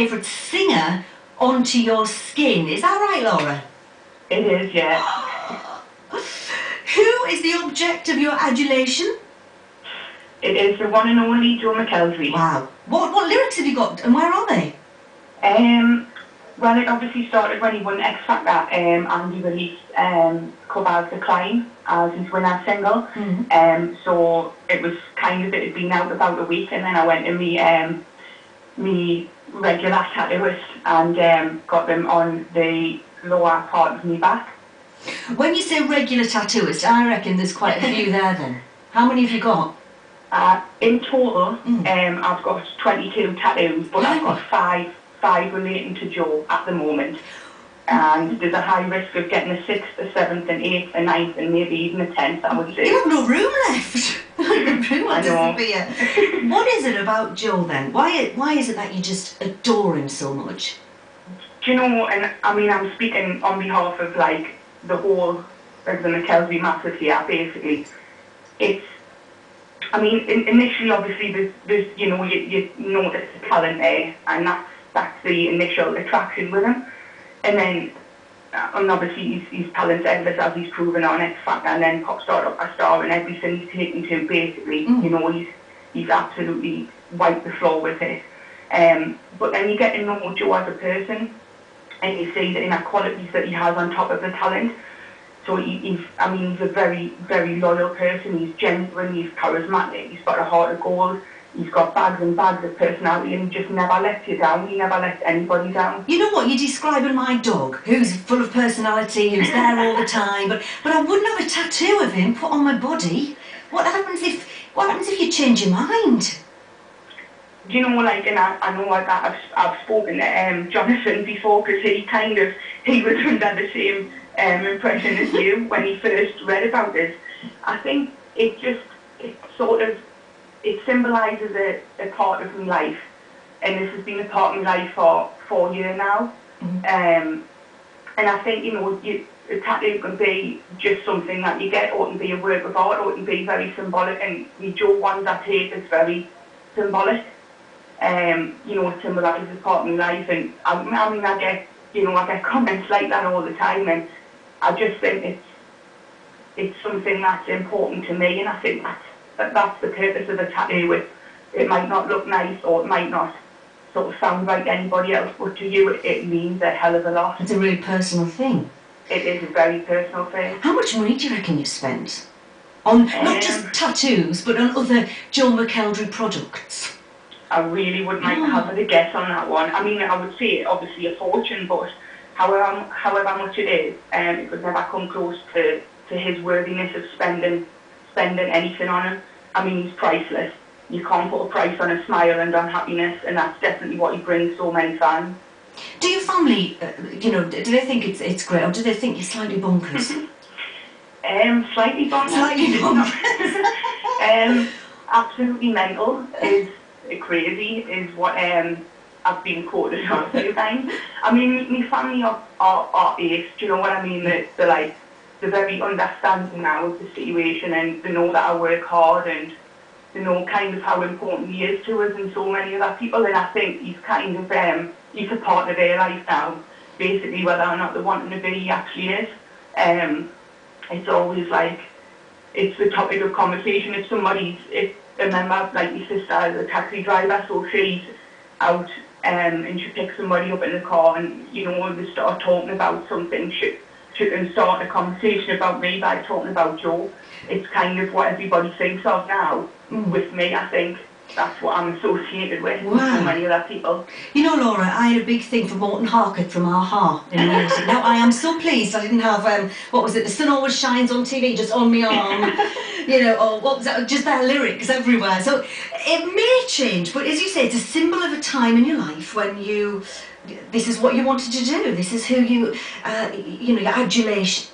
favourite singer onto your skin. Is that right, Laura? It is, yeah. Who is the object of your adulation? It is the one and only Joe McElderry. Wow. What, what lyrics have you got and where are they? Um, well, it obviously started when he won X Factor um, and he released um, Covers The Climb as his winner single. Mhm. Um, so it was kind of, it had been out about a week and then I went to me, um, me regular tattooist and um, got them on the lower part of me back. When you say regular tattooist, I reckon there's quite a few there then. How many have you got? Uh, in total, Mm. um, I've got 22 tattoos, but I've got five, five relating to Joe at the moment. And there's a high risk of getting a sixth, a seventh, an eighth, a ninth, and maybe even a tenth, I would say. You have no room left. I know. disappear. what is it about Joe then? Why, why is it that you just adore him so much? Do you know, and I mean, I'm speaking on behalf of like the whole of the McElderry massive here, basically. It's, I mean, in, initially, obviously, there's, there's, you know, you, you notice the talent there, and that's, that's the initial attraction with him. And then, and obviously, his, his talent's endless as he's proven on X Factor, and then Popstar to Operastar, and everything he's taken to, basically, Mm. you know, he's, he's absolutely wiped the floor with it. Um, but then you get to know Joe as a person, and you see the inequalities that he has on top of the talent. So he, he's, I mean, he's a very, very loyal person. He's genuine, he's charismatic, he's got a heart of gold, he's got bags and bags of personality, and he just never lets you down. He never lets anybody down. You know what? You're describing my dog, who's full of personality, who's there all the time. But but I wouldn't have a tattoo of him put on my body. What happens if what happens if you change your mind? Do you know, like, and I, I know like I've, I've spoken to um, Jonathan before because he kind of, he was under the same um, impression as you when he first read about this. I think it just, it sort of, it symbolises a, a part of my life. And this has been a part of my life for four years now. Um, and I think, you know, you, a tattoo can be just something that you get, or it can be a work of art, or it can be very symbolic. And the Joe ones I take is very symbolic. Um, you know, it symbolises a part of my life. And I, I mean, I get, you know, I get comments like that all the time. And I just think it's, it's something that's important to me. And I think that's, that, that's the purpose of a tattoo. It, it might not look nice, or it might not sort of sound like anybody else, but to you, it, it means a hell of a lot. It's a really personal thing. It is a very personal thing. How much money do you reckon you spent on not just Um, tattoos, but on other Joe McElderry products? I really wouldn't like to have a guess on that one. I mean, I would say obviously a fortune, but however however much it is, um, it could never come close to, to his worthiness of spending spending anything on him. I mean, he's priceless. You can't put a price on a smile and on happiness, and that's definitely what he brings so many fans. Do your family, uh, you know, do they think it's it's great, or do they think you're slightly bonkers? Um, slightly bonkers. Slightly um, absolutely mental is crazy is what um, I've been quoted on a few times. I mean, my family are, are, are ace, do you know what I mean? They're, they're like, they're very understanding now of the situation and they know that I work hard and they know kind of how important he is to us and so many other people and I think he's kind of, um, he's a part of their life now. Basically, whether or not they want him to be, he actually is. Um, it's always like, it's the topic of conversation. If somebody's, if a member, like my sister is a taxi driver, so she's out um, and she picks somebody up in the car and, you know, they start talking about something, she, she can start a conversation about me by talking about Joe. It's kind of what everybody thinks of now with me, I think. That's what I'm associated with, with Wow. so many other people. You know, Laura, I had a big thing for Morten Harket from a-ha in music. Now, I am so pleased I didn't have, um, what was it, The Sun Always Shines on TV, just on my arm. you know, or what was that, just their lyrics everywhere. So it may change, but as you say, it's a symbol of a time in your life when you, this is what you wanted to do, this is who you, uh, you know, your adulation,